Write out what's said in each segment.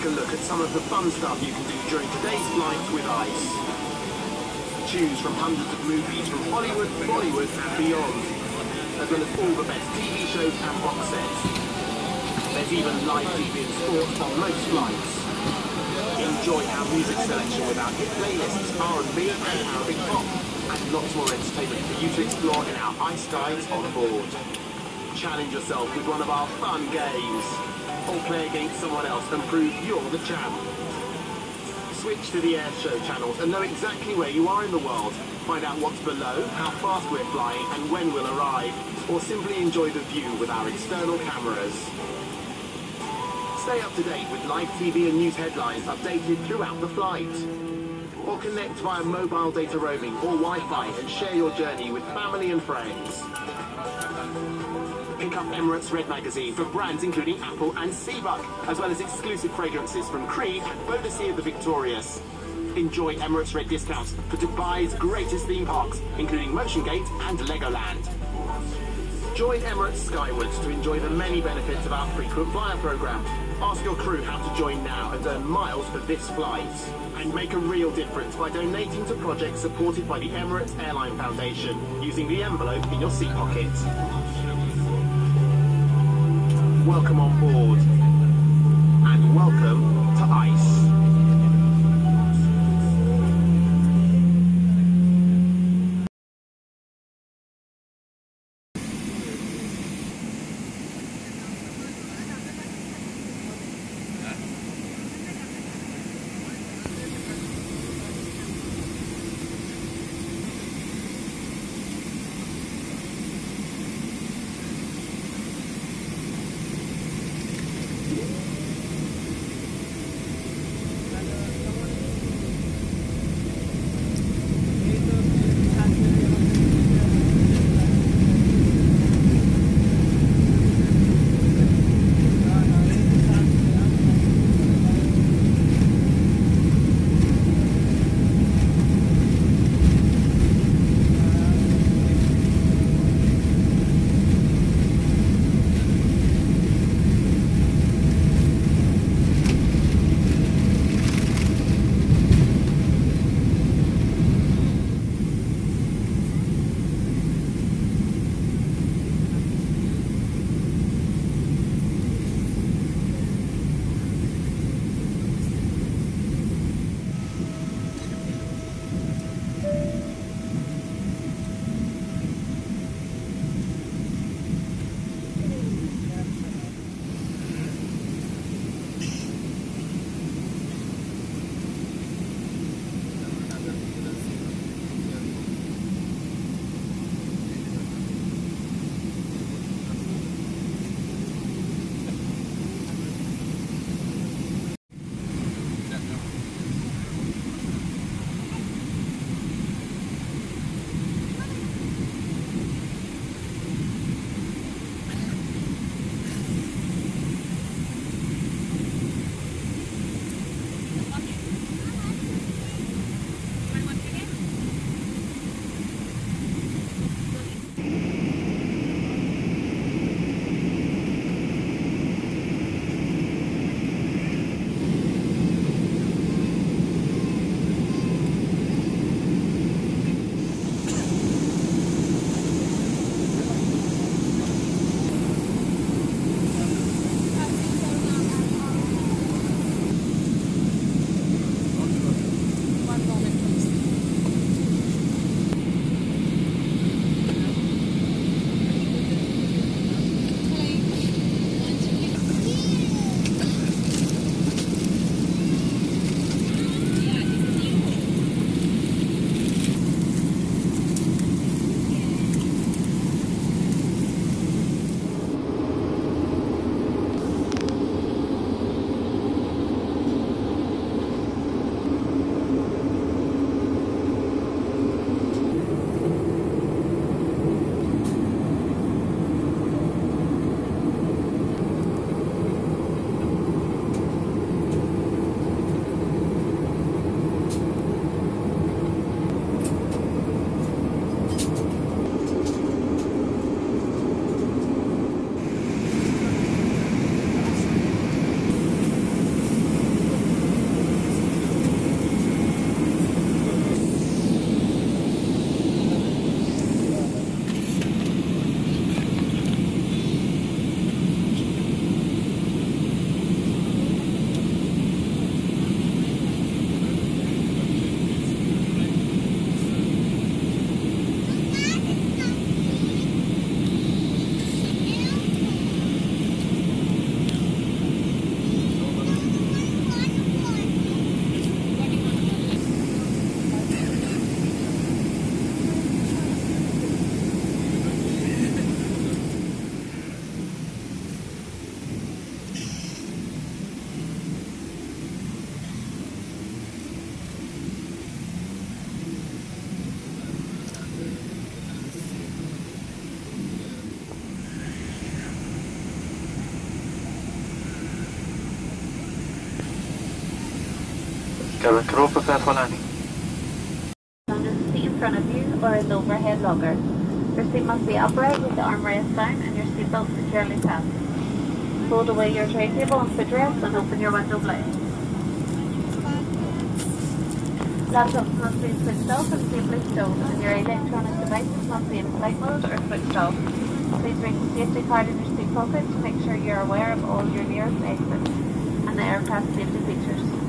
take a look at some of the fun stuff you can do during today's flight with ICE. Choose from hundreds of movies from Hollywood, Bollywood and beyond, as well as all the best TV shows and box sets. There's even live TV and sports on most flights. Enjoy our music selection with our hit playlists, R&B and Arabic pop, and lots more entertainment for you to explore in our ICE guides on board. Challenge yourself with one of our fun games, or play against someone else and prove you're the champ. Switch to the air show channels and know exactly where you are in the world. Find out what's below, how fast we're flying and when we'll arrive. Or simply enjoy the view with our external cameras. Stay up to date with live TV and news headlines updated throughout the flight. Or connect via mobile data roaming or Wi-Fi and share your journey with family and friends. Pick up Emirates Red magazine for brands including Apple and Seabuck, as well as exclusive fragrances from Creed and Boadicea the Victorious. Enjoy Emirates Red discounts for Dubai's greatest theme parks, including Motion Gate and Legoland. Join Emirates Skywards to enjoy the many benefits of our frequent flyer program. Ask your crew how to join now and earn miles for this flight. And make a real difference by donating to projects supported by the Emirates Airline Foundation using the envelope in your seat pocket. Welcome on board. Can open that for landing. seat in front of you or in overhead locker. Your seat must be upright with the armrest down and your seatbelt securely fastened. Fold away your tray table and footrest and open your window blinds. Laptops must be switched off and safely stowed and your electronic devices must be in flight mode or switched off. Please bring the safety card in your seat pocket to make sure you're aware of all your nearest exits and the aircraft safety features.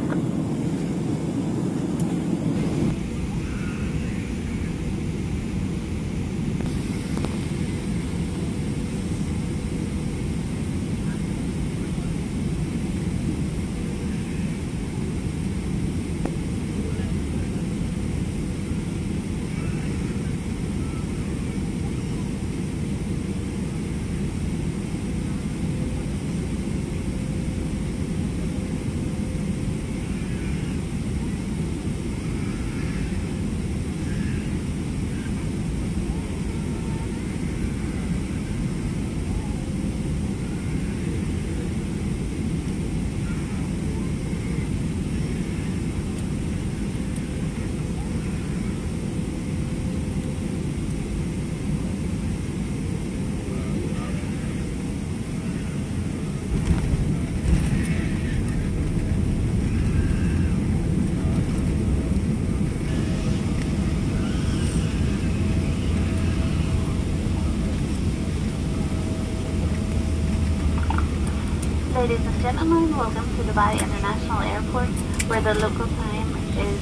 Ladies and gentlemen, welcome to Dubai International Airport, where the local time is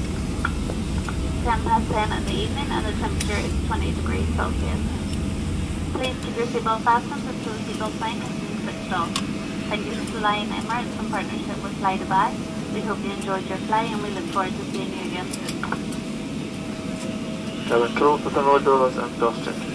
10 past 10 in the evening and the temperature is 20 degrees Celsius. Please keep your seatbelt fastened until the seatbelt sign has been switched off. Thank you for flying Emirates in partnership with Fly Dubai. We hope you enjoyed your flight and we look forward to seeing you again soon. Open the roll doors and dust it.